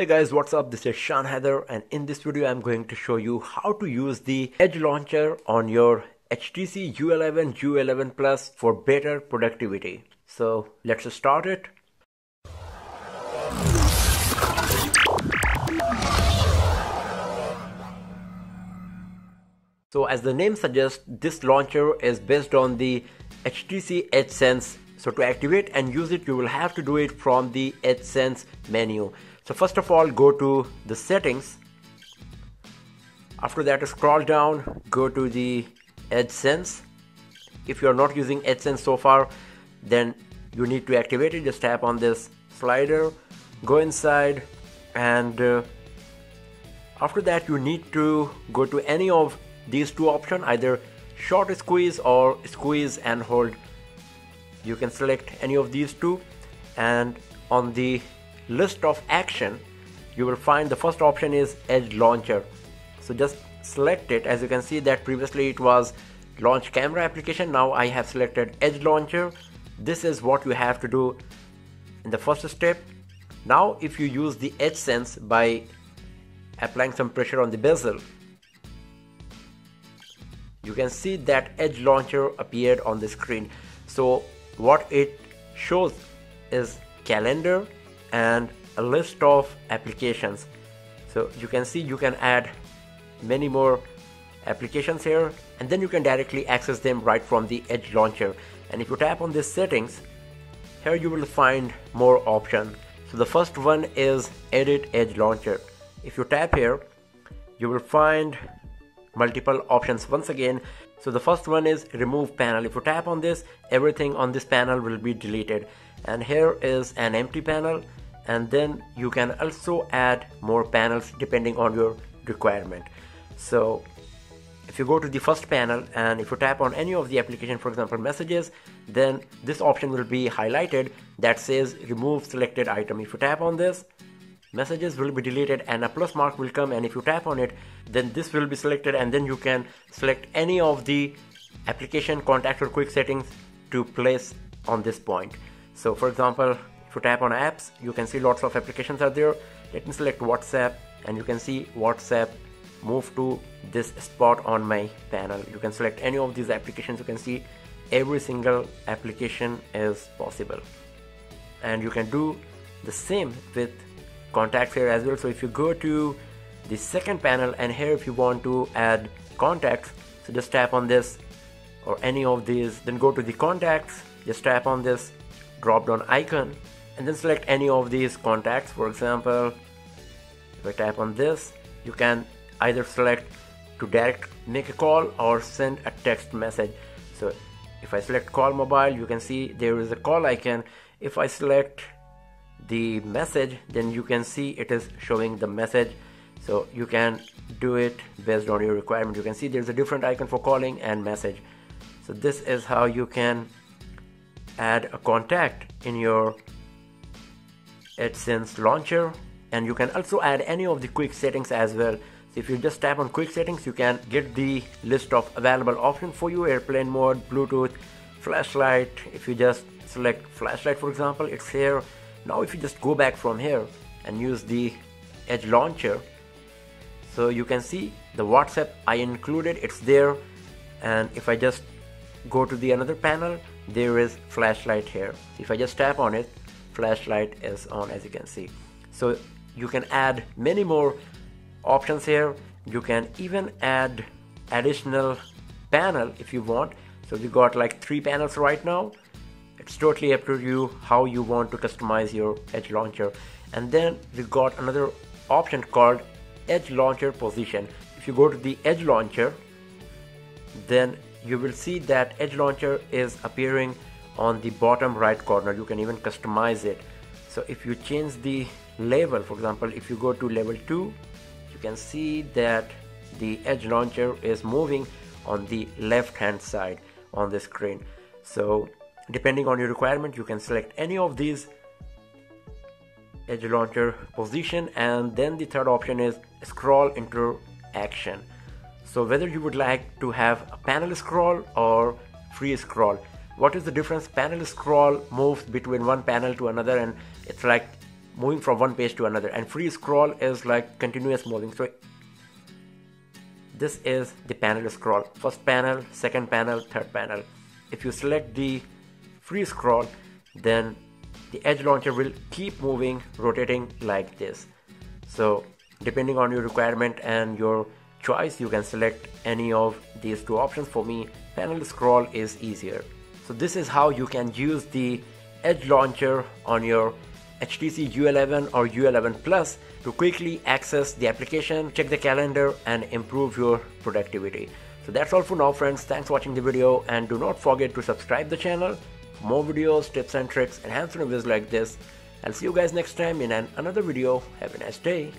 Hey guys, what's up? This is Shaan Haider and in this video I'm going to show you how to use the Edge Launcher on your HTC U11, U11 Plus for better productivity. So let's start it. So as the name suggests, this launcher is based on the HTC EdgeSense. So to activate and use it, you will have to do it from the EdgeSense menu. So first of all, go to the settings. After that, scroll down, go to the EdgeSense. If you're not using EdgeSense so far, then you need to activate it. Just tap on this slider, go inside, and uh, after that, you need to go to any of these two options, either short squeeze or squeeze and hold. You can select any of these two, and on the list of action you will find the first option is edge launcher. So just select it. As you can see that previously it was launch camera application. Now I have selected edge launcher. This is what you have to do in the first step. Now if you use the edge sense by applying some pressure on the bezel you can see that edge launcher appeared on the screen. So what it shows is calendar and a list of applications. So you can see you can add many more applications here and then you can directly access them right from the edge launcher. And if you tap on this settings here you will find more options so the first one is edit edge launcher. If you tap here you will find multiple options once again. So the first one is remove panel. If you tap on this everything on this panel will be deleted. And here is an empty panel and then you can also add more panels depending on your requirement. So if you go to the first panel and if you tap on any of the application for example messages then this option will be highlighted that says remove selected item. If you tap on this messages will be deleted and a plus mark will come. And if you tap on it then this will be selected and then you can select any of the application contact or quick settings to place on this point. So for example if you tap on apps you can see lots of applications are there. Let me select whatsapp and you can see whatsapp move to this spot on my panel. You can select any of these applications. You can see every single application is possible. And you can do the same with contacts here as well. So if you go to the second panel and here if you want to add contacts so just tap on this or any of these. Then go to the contacts just tap on this drop down icon and then select any of these contacts. For example if I tap on this you can either select to direct make a call or send a text message. So if I select call mobile you can see there is a call icon. If I select the message then you can see it is showing the message. So you can do it based on your requirement. You can see there's a different icon for calling and message. So this is how you can add a contact in your EdgeSense launcher and you can also add any of the quick settings as well. So if you just tap on quick settings you can get the list of available options for you airplane mode bluetooth flashlight. If you just select flashlight for example it's here. Now if you just go back from here and use the edge launcher so you can see the whatsapp i included it's there. And if i just go to the another panel there is flashlight here. If i just tap on it flashlight is on as you can see. So you can add many more options here. You can even add additional panel if you want. So we got like three panels right now. It's totally up to you how you want to customize your edge launcher. And then we got another option called edge launcher position. If you go to the edge launcher then you will see that edge launcher is appearing on the bottom right corner you can even customize it. So if you change the level for example if you go to level 2 you can see that the edge launcher is moving on the left hand side on the screen. So depending on your requirement you can select any of these edge launcher position and then the third option is scroll into action. So whether you would like to have a panel scroll or free scroll what is the difference? Panel scroll moves between one panel to another and it's like moving from one page to another. And free scroll is like continuous moving. So this is the panel scroll. First panel second panel third panel. If you select the free scroll then the edge launcher will keep moving rotating like this. So depending on your requirement and your choice you can select any of these two options. For me panel scroll is easier so this is how you can use the edge launcher on your HTC U11 or U11 Plus to quickly access the application, check the calendar and improve your productivity. So that's all for now friends. Thanks for watching the video and do not forget to subscribe the channel more videos, tips and tricks and hands-on videos like this. I'll see you guys next time in an another video. Have a nice day.